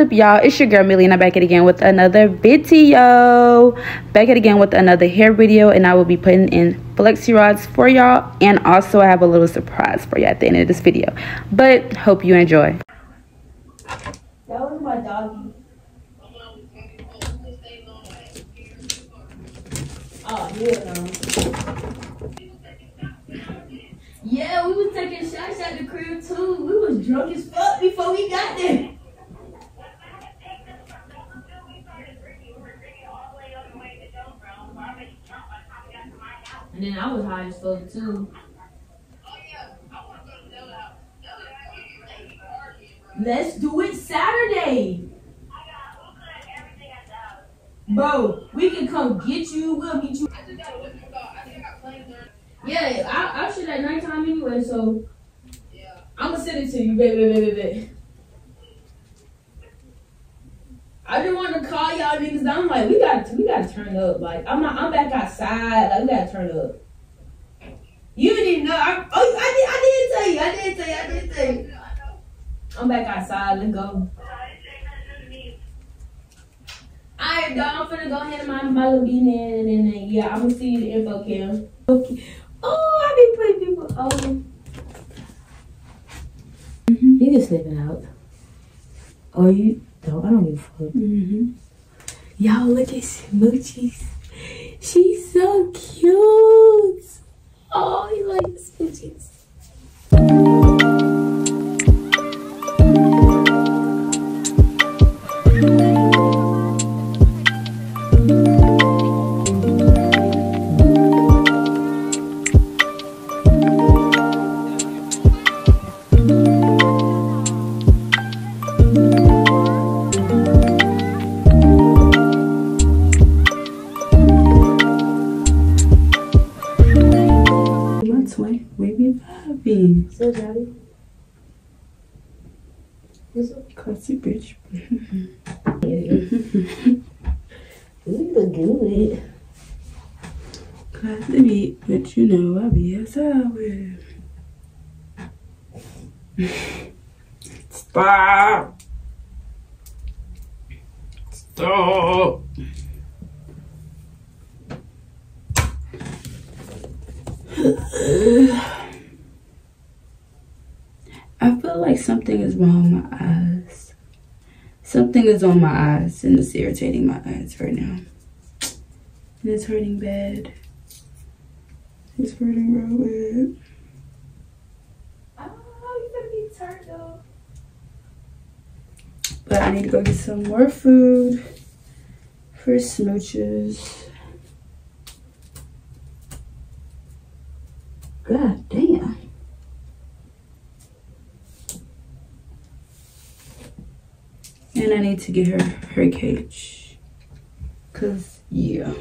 up y'all? It's your girl Meliy and I'm back at again with another video. Back at again with another hair video and I will be putting in flexi rods for y'all and also I have a little surprise for you at the end of this video. But hope you enjoy. That was my doggy oh yeah yeah we was taking shots at the crib too. We was drunk as fuck before we got there And then I was high as fuck too. Let's do it Saturday. Bro, we can come get you. We'll meet you. Yeah, I, I shoot at nighttime anyway, so I'm gonna send it to you, baby, baby, baby. I just want to call y'all niggas. I'm like, we got we got to turn up. Like, I'm not, I'm back outside. Like, we got to turn up. You didn't know. I, oh, I did. I did tell you. I did tell you. I did tell you. I'm back outside. Let's go. Alright, dog. I'm finna go ahead and my my little beanie and then uh, yeah, I'm gonna see you the info cam. Okay. Oh, I be putting people. Oh. mm-hmm. You just sniffing out. Oh, you don't. I don't give a fuck. Mm-hmm. Y'all look at Smoochies. She's so cute. Oh, you like Smoochies. Classy bitch You look good. classy beat but you know I'll be outside Stop. Stop. I feel like something is wrong with my eyes. Something is on my eyes and it's irritating my eyes right now. And it's hurting bad. It's hurting real bad. Oh, you gonna be turned up. But I need to go get some more food for smooches. God damn. And I need to get her her cage. Cause yeah.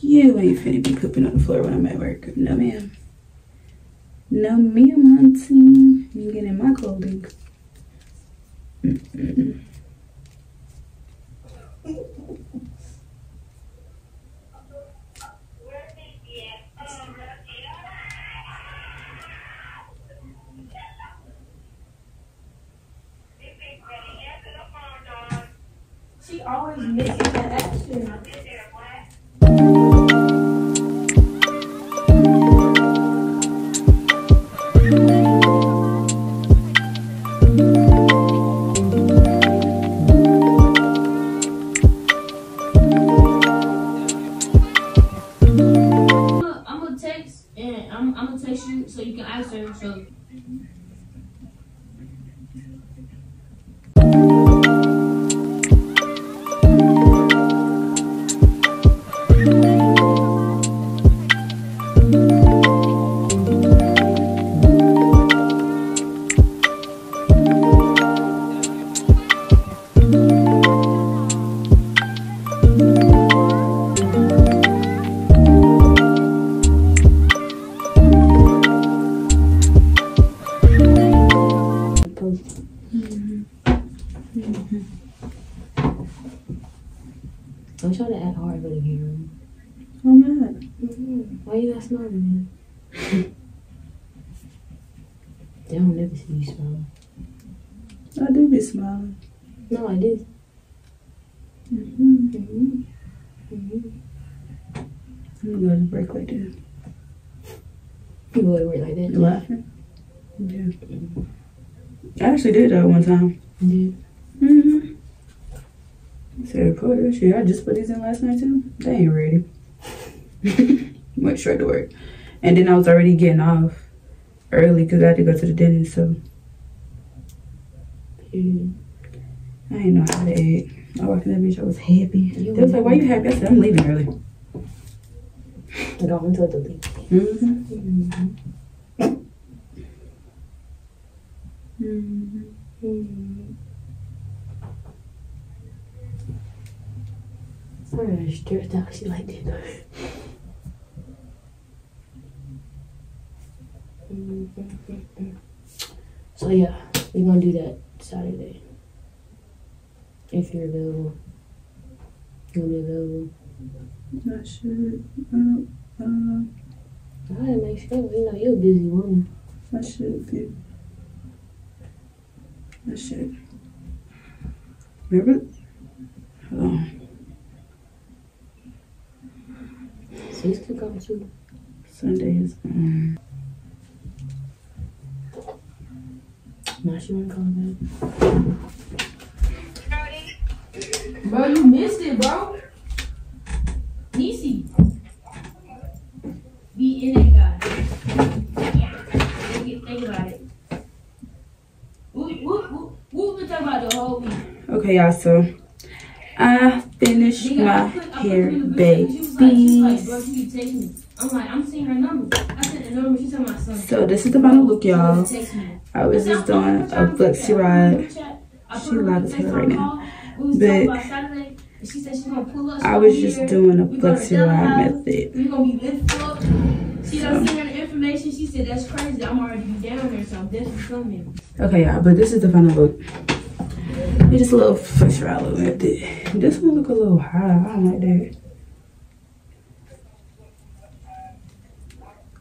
You ain't finna be pooping on the floor when I'm at work. No ma'am. No ma'am, auntie. You get in my clothing. Mm-mm. She smiling? Man? they don't never see you smiling. I do be smiling. No, I did. Mm-hmm. Mm-hmm. Mm-hmm. I'm gonna go to break like that. You would work like that. Laughing? Yeah. I actually did that one time. Yeah. Mm-hmm. Said, this shit. I just put these in last night too. They ain't ready. Went straight to work. And then I was already getting off early because I had to go to the dentist. So Period. I ain't know how to act. I walked in that bitch. I was happy. You They was like, why you happy? I said, I'm leaving early. Going to the league. Mm-hmm. Mm-hmm. Mm-hmm. Mm-hmm. I'm stressed out. She like that. So yeah, we're gonna do that Saturday. If you're available. You'll be available. I should. Uh, uh, I gotta make sure, you know, you're a busy woman. I should be. I should. Remember? Hold on. Sis can come too. Sunday is. Um, Now she come back. Bro, you missed it, bro. Nisi. Be in it, guy. Think, think about it. Talking about the whole week? okay, y'all. So I finished my I put- I put hair, her in the group chat, She was like, she was like, bro, babies. she keep texting me. I'm like, I'm seeing her number. So this is the final look, y'all. I was just doing a flexi rod. She loud as hell right now. But. I was just doing a flexi rod method. She done sent her information. She said that's crazy. I'm already down there, so I'm definitely filming. Okay, y'all. But this is the final look. It's just a little rod look method. This one look a little high. I don't like that.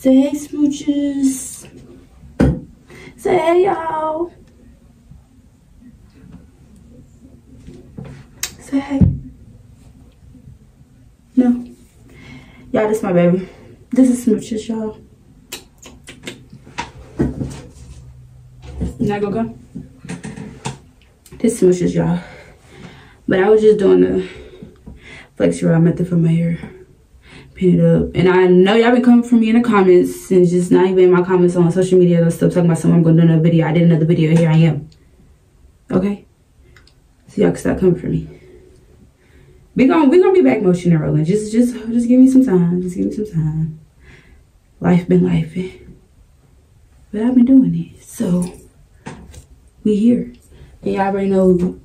Say hey, smooches. Say hey, y'all. Say hey. No. Y'all, this my baby. This is smooches, y'all. Not gonna go? This smooches, y'all. But I was just doing the flexi rod method for my hair. Pin it up. And I know y'all been coming for me in the comments and just not even in my comments on social media and stuff talking about something I'm gonna do another video. I did another video, here I am. Okay? So y'all can stop coming for me. We gonna we gonna be back motion and rolling. Just just just give me some time. Just give me some time. Life been life. But I've been doing it. So we here. And y'all already know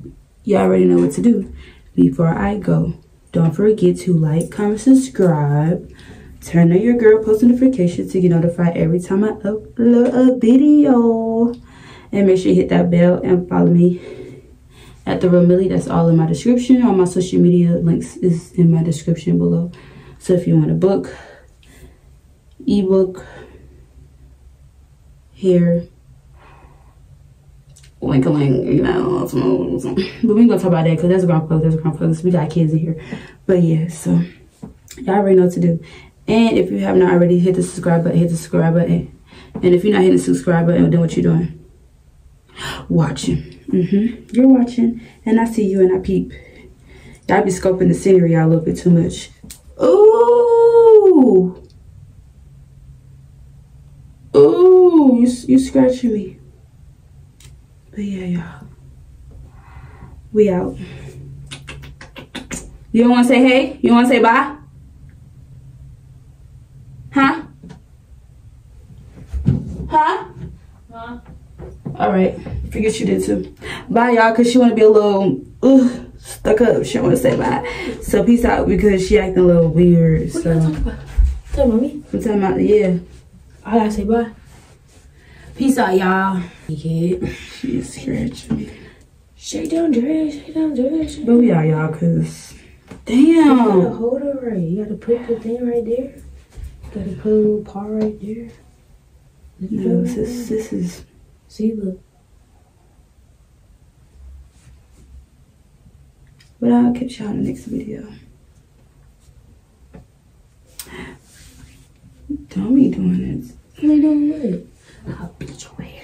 y'all already know what to do. Before I go, don't forget to like, comment, subscribe. Turn on your girl post notifications to get notified every time I upload a video. And make sure you hit that bell and follow me at the Real Meliy. That's all in my description. All my social media links is in my description below. So if you want a book, ebook, hair, link, you know, but we ain't gonna talk about that because that's a grown folks, that's a grown folks. We got kids in here, but yeah, so y'all already know what to do. And if you have not already, hit the subscribe button, hit the subscribe button. And if you're not hitting the subscribe button, then what you doing? Watching. Mm-hmm. You're watching, and I see you, and I peep. Y'all be scoping the scenery out a little bit too much. Ooh, ooh, you you scratching me. But yeah, y'all. We out. You don't want to say hey? You want to say bye? Huh? Huh? Huh? right. Forget you did too. Bye, y'all, because she want to be a little ugh, stuck up. She don't want to say bye. So peace out because she acting a little weird. What so you talking about? Tell me. I'm talking about, yeah. I gotta say bye. Peace out, y'all. She's scratching me. Shake down, dress. Shake down, shake But we are, y'all, because Damn. You gotta hold it right. You gotta put the thing right there. You gotta put a little paw right there. No, this, this is See, look. But I'll catch y'all in the next video. Don't be doing this. What are you doing it? I'll beat you away.